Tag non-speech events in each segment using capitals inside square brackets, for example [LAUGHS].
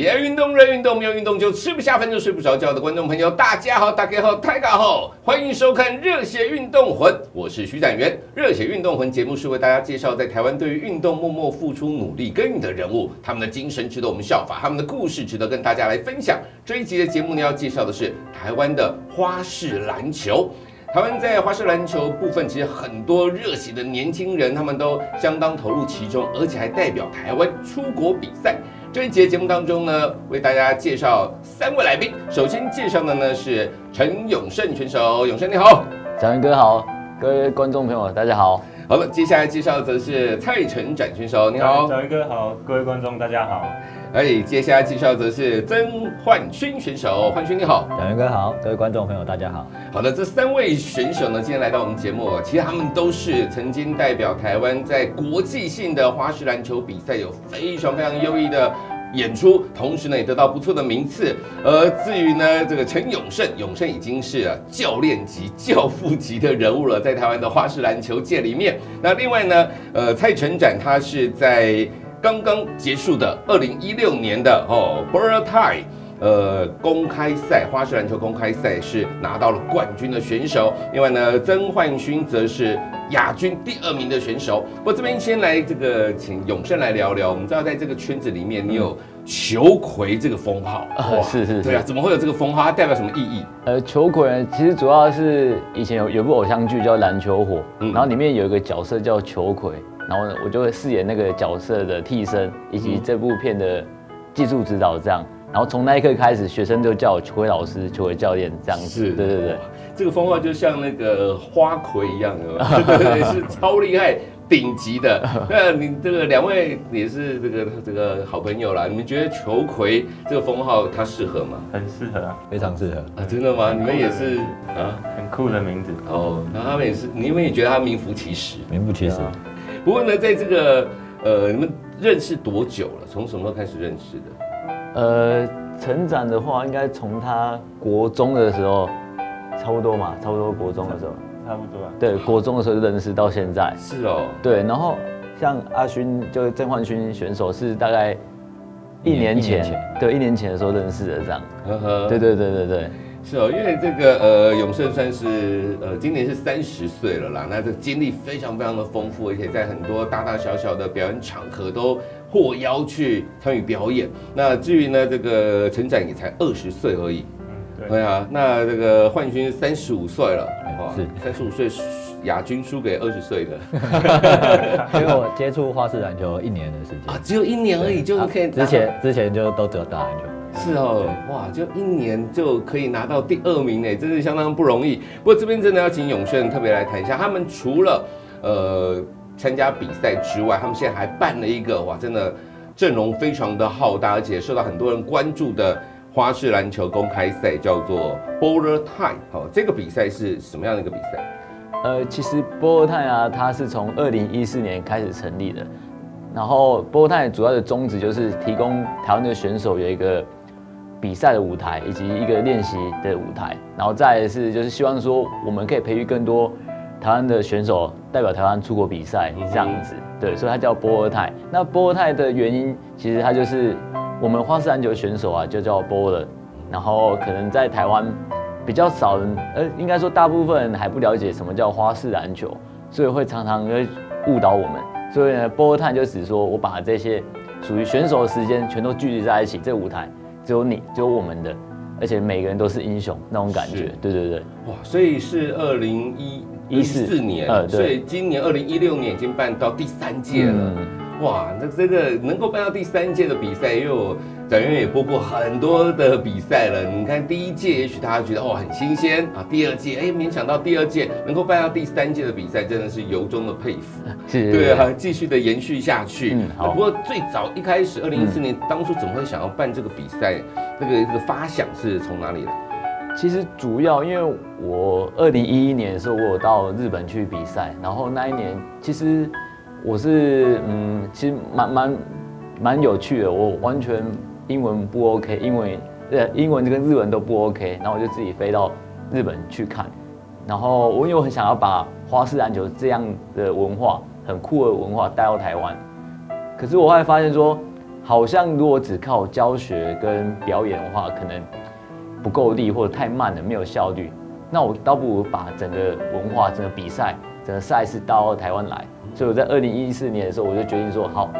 喜爱运动、热运动，没有运动就吃不下饭、就睡不着觉的观众朋友，大家好，大家好，大家好，欢迎收看《热血运动魂》，我是徐展元。《热血运动魂》节目是为大家介绍在台湾对于运动默默付出努力耕耘的人物，他们的精神值得我们效法，他们的故事值得跟大家来分享。这一集的节目呢，要介绍的是台湾的花式篮球。台湾在花式篮球部分，其实很多热血的年轻人，他们都相当投入其中，而且还代表台湾出国比赛。这一节节目当中呢，为大家介绍三位来宾。首先介绍的呢是陈永胜选手，永胜你好，小云哥好，各位观众朋友大家好。好了，接下来介绍则是蔡成展选手，你好，小云哥好，各位观众大家好。哎，接下来介绍则是曾焕勋选手，焕勋你好，小云哥好，各位观众朋友大家好。好的，这三位选手呢，今天来到我们节目，其实他们都是曾经代表台湾在国际性的花式篮球比赛有非常非常优异的演出，同时呢也得到不错的名次。而至于呢，这个陈永胜，永胜已经是教练级、教父级的人物了，在台湾的花式篮球界里面。那另外呢，呃，蔡成展他是在。刚刚结束的二零一六年的哦 b o r t i 呃公开赛花式篮球公开赛是拿到了冠军的选手。另外呢，曾焕勋则是亚军第二名的选手。我这边先来这个请永胜来聊聊。我们知道在这个圈子里面，你有球魁这个封号啊，是是，对啊，怎么会有这个封号？它代表什么意义？呃，球魁其实主要是以前有有部偶像剧叫《篮球火》，然后里面有一个角色叫球魁。然后我就会饰演那个角色的替身，以及这部片的技术指导这样。然后从那一刻开始，学生就叫我球伟老师、球伟教练这样子。对对对，这个封号就像那个花魁一样，[LAUGHS] 对对，是超厉害、顶级的。那你这个两位也是这个这个好朋友啦，你们觉得球魁这个封号它适合吗？很适合啊，非常适合啊！真的吗？你们也是啊，很酷的名字哦。然后他们也是，你们也觉得他名副其实？名副其实。不过呢，在这个呃，你们认识多久了？从什么时候开始认识的？呃，成长的话，应该从他国中的时候，差不多嘛，差不多国中的时候，差不多。对，国中的时候就认识到现在。是哦。对，然后像阿勋，就是郑焕勋选手，是大概一年前，对，一年前的时候认识的这样。呵呵。对对对对对。是哦，因为这个呃，永胜算是呃，今年是三十岁了啦。那这经历非常非常的丰富，而且在很多大大小小的表演场合都获邀去参与表演。那至于呢，这个陈展也才二十岁而已。嗯，对啊。那这个焕勋三十五岁了，是三十五岁亚军输给二十岁的。因为我接触花式篮球一年的时间啊，只有一年而已，就可以之前之前就都只有打篮球。是哦，哇，就一年就可以拿到第二名哎，真是相当不容易。不过这边真的要请永炫特别来谈一下，他们除了呃参加比赛之外，他们现在还办了一个哇，真的阵容非常的浩大，而且受到很多人关注的花式篮球公开赛，叫做 Border Time。好，这个比赛是什么样的一个比赛？呃，其实 Border tie 啊，它是从二零一四年开始成立的，然后 Border tie 主要的宗旨就是提供台湾的选手有一个。比赛的舞台以及一个练习的舞台，然后再是就是希望说我们可以培育更多台湾的选手代表台湾出国比赛这样子，对，所以它叫波尔泰。那波尔泰的原因其实它就是我们花式篮球选手啊就叫波尔，然后可能在台湾比较少人，呃，应该说大部分还不了解什么叫花式篮球，所以会常常会误导我们。所以呢，波尔泰就只说我把这些属于选手的时间全都聚集在一起，这舞台。只有你，只有我们的，而且每个人都是英雄那种感觉，对对对，哇！所以是二零一一四年，呃，所以今年二零一六年已经办到第三届了，哇！那真的能够办到第三届的比赛，因为我展元也播过很多的比赛了。你看第一届，也许大家觉得哦很新鲜啊，第二届，哎，没想到第二届能够办到第三届的比赛，真的是由衷的佩服。是，对啊，继续的延续下去。嗯，好。不过最早一开始，二零一四年当初怎么会想要办这个比赛？这个这个发想是从哪里来？其实主要因为我二零一一年的时候，我有到日本去比赛，然后那一年其实。我是嗯，其实蛮蛮蛮有趣的。我完全英文不 OK，英文呃英文跟日文都不 OK，然后我就自己飞到日本去看。然后我因为很想要把花式篮球这样的文化，很酷的文化带到台湾。可是我后来发现说，好像如果只靠教学跟表演的话，可能不够力或者太慢了，没有效率。那我倒不如把整个文化、整个比赛、整个赛事带到台湾来。所以我在二零一四年的时候，我就决定说，好，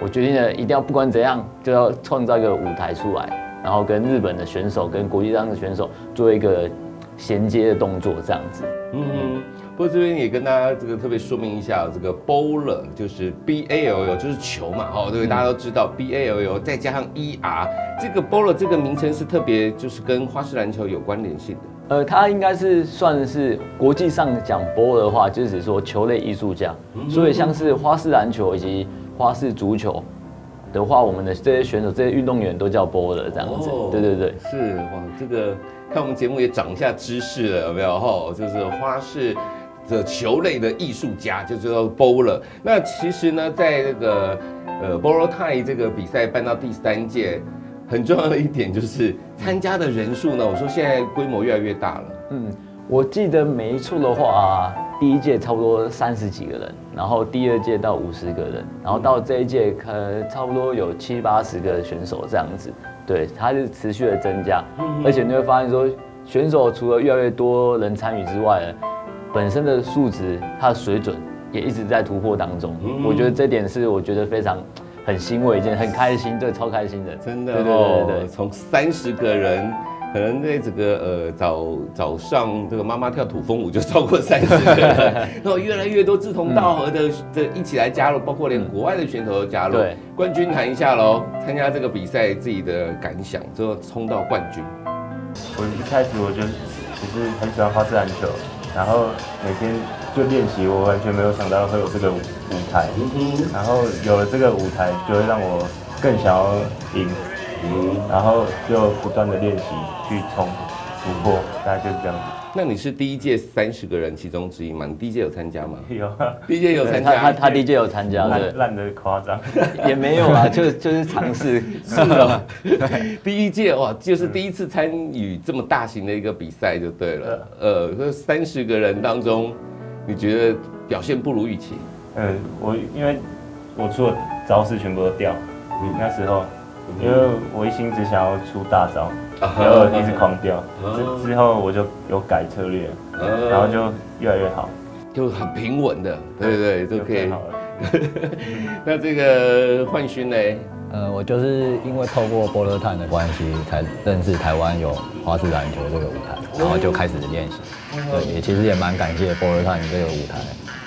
我决定了一定要不管怎样，就要创造一个舞台出来，然后跟日本的选手、跟国际上的选手做一个衔接的动作，这样子。嗯哼，不过这边也跟大家这个特别说明一下，这个 bowler 就是 B A L L 就是球嘛，哦，对，大家都知道 B A L L 再加上 E R，这个 bowler 这个名称是特别就是跟花式篮球有关联性的。呃，他应该是算是国际上讲 bowler 的话，就是指说球类艺术家，所以像是花式篮球以及花式足球的话，我们的这些选手、这些运动员都叫 bowler 这样子。哦对对对。是哇，这个看我们节目也长一下知识了，有没有？哈，就是花式的球类的艺术家，就叫做 bowler。那其实呢，在这个呃 bowler tie 这个比赛办到第三届，很重要的一点就是参加的人数呢，我说现在规模越来越大了。嗯，我记得没错的话，第一届差不多三十几个人，然后第二届到五十个人，然后到这一届可差不多有七八十个选手这样子。对，它是持续的增加，而且你会发现说，选手除了越来越多人参与之外呢，本身的素质、他的水准也一直在突破当中。嗯我觉得这点是我觉得非常很欣慰一件，很开心，对，超开心的，真的对对哦，对对对。从三十个人，可能在这个呃早早上这个妈妈跳土风舞就超过三十个人，[LAUGHS] 然后越来越多志同道合的这一起来加入，包括连国外的选手都加入。对，冠军谈一下喽，参加这个比赛自己的感想，最后冲到冠军。我一开始我就只是很喜欢花式篮球，然后每天就练习，我完全没有想到会有这个舞舞台，然后有了这个舞台，就会让我更想要赢，嗯，然后就不断的练习去冲突破，大概就是这样那你是第一届三十个人其中之一吗？你第一届有参加吗？[LAUGHS] 有啊，第一届有参加，他他他第一届有参加，对烂，烂的夸张，也没有啊，就就是尝试。[LAUGHS] [LAUGHS] 第一届哇，就是第一次参与这么大型的一个比赛就对了。呃，这三十个人当中，你觉得表现不如预期？嗯，我因为我出的招式全部都掉，嗯那时候因为我一心只想要出大招，啊然后一直狂掉，哦之之后我就有改策略，呃然后就越来越好，就很平稳的，对对对，就可以。好了。[LAUGHS] 那这个焕勋呢？呃，我就是因为透过波勒探的关系，才认识台湾有花式篮球这个舞台，然后就开始练习。对，也其实也蛮感谢波勒探这个舞台，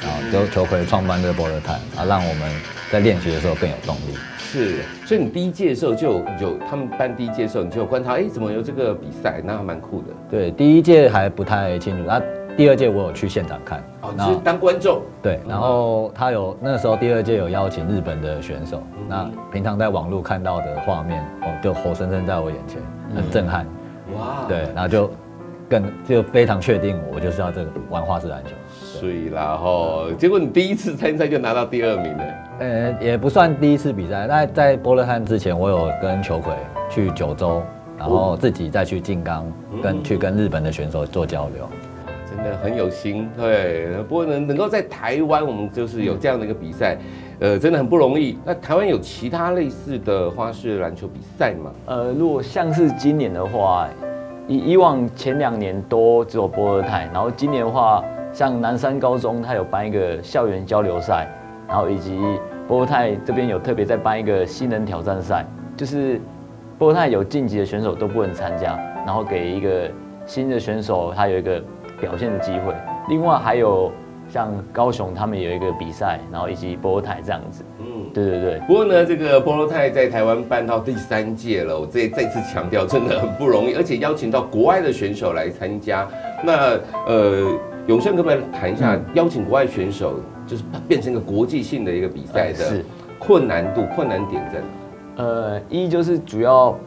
然后就球魁创办这个波勒探，啊，让我们在练习的时候更有动力。是，所以你第一届的时候就有有他们办第一届的时候，你就有观察，哎，怎么有这个比赛？那还蛮酷的。对，第一届还不太清楚，那第二届我有去现场看。哦，你那是当观众。对，然后他有那时候第二届有邀请日本的选手，那平常在网络看到的画面，哦，就活生生在我眼前，很震撼。哇，对，然后就更就非常确定我就是要这个玩花式篮球。所以啦吼，结果你第一次参赛就拿到第二名了。呃，也不算第一次比赛，那在波勒汉之前，我有跟球魁去九州，然后自己再去静冈，跟去跟日本的选手做交流。真的很有心，对。不过能，能够在台湾，我们就是有这样的一个比赛，呃，真的很不容易。那台湾有其他类似的花式篮球比赛吗？呃，如果像是今年的话，以以往前两年都只有波尔泰，然后今年的话，像南山高中它有办一个校园交流赛，然后以及波尔泰这边有特别在办一个新人挑战赛，就是波尔泰有晋级的选手都不能参加，然后给一个新的选手他有一个表现的机会。另外还有像高雄他们有一个比赛，然后以及波尔泰这样子。嗯。对对对。不过呢，这个波罗泰在台湾办到第三届了，我再再次强调，真的很不容易，而且邀请到国外的选手来参加。那呃，永胜可不可以谈一下邀请国外选手，就是变成一个国际性的一个比赛的困难度、困难点在哪？呃，一就是主要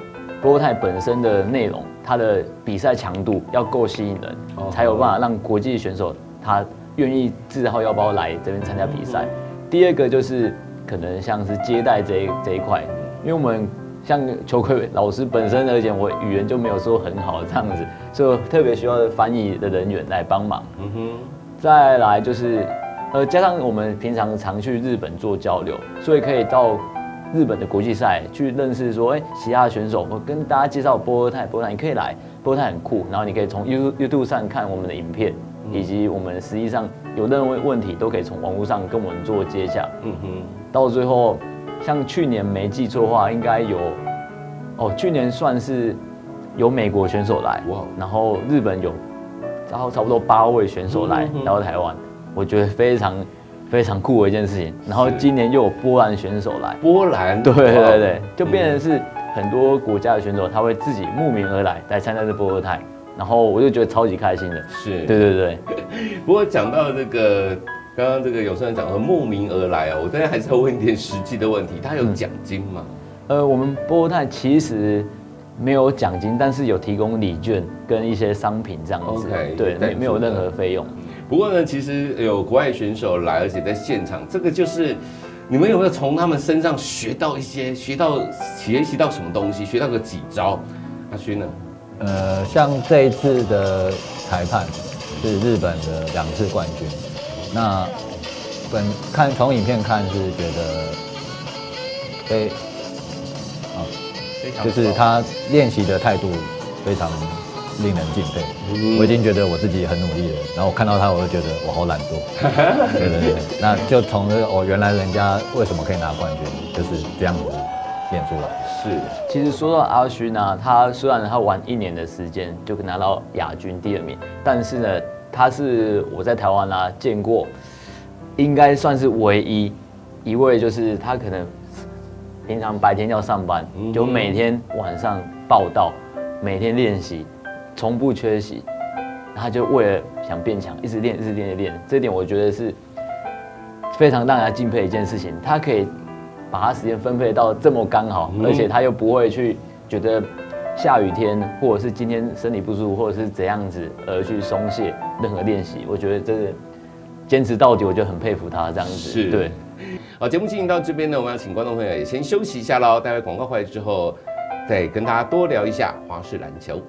波泰本身的内容，它的比赛强度要够吸引人，哦才有办法让国际选手他愿意自掏腰包来这边参加比赛。第二个就是可能像是接待这一这一块，因为我们像球魁老师本身而言，我语言就没有说很好这样子，所以特别需要翻译的人员来帮忙。嗯哼，再来就是，呃，加上我们平常常去日本做交流，所以可以到日本的国际赛去认识说，哎，其他的选手，我跟大家介绍波尔泰，波尔泰你可以来，波尔泰很酷，然后你可以从 You YouTube 上看我们的影片，以及我们实际上有任何问题都可以从网络上跟我们做接洽。嗯哼，到最后，像去年没记错的话，应该有，哦，去年算是有美国选手来，哇，然后日本有，然后差不多八位选手来来到台湾，我觉得非常。非常酷的一件事情，然后今年又有波兰选手来，波兰，对对对，就变成是很多国家的选手，他会自己慕名而来来参加这波尔泰，然后我就觉得超级开心的，是，对对对。[LAUGHS] 不过讲到这个，刚刚这个有生人讲说慕名而来哦，我这边还是要问一点实际的问题，他有奖金吗？呃，我们波尔泰其实没有奖金，但是有提供礼券跟一些商品这样子，对，没没有任何费用。不过呢，其实有国外选手来，而且在现场，这个就是你们有没有从他们身上学到一些，学到学习到什么东西，学到个几招？阿勋呢？呃，像这一次的裁判是日本的两次冠军，那本看从影片看是觉得，非啊，就是他练习的态度非常。令人敬佩，我已经觉得我自己很努力了。然后我看到他，我就觉得我好懒惰。对对对，[LAUGHS] 那就从这个哦，原来人家为什么可以拿冠军，就是这样子练出来。是，其实说到阿勋呢，他虽然他玩一年的时间就拿到亚军第二名，但是呢，他是我在台湾啊见过，应该算是唯一一位，就是他可能平常白天要上班，就每天晚上报道，每天练习。从不缺席，他就为了想变强，一直练，一直练，一直练。这点我觉得是非常让人敬佩的一件事情。他可以把他时间分配到这么刚好，而且他又不会去觉得下雨天，或者是今天身体不舒服，或者是怎样子而去松懈任何练习。我觉得这个坚持到底，我就很佩服他这样子。是，对。好，节目进行到这边呢，我们要请观众朋友也先休息一下喽。待会广告回来之后，再跟大家多聊一下花式篮球。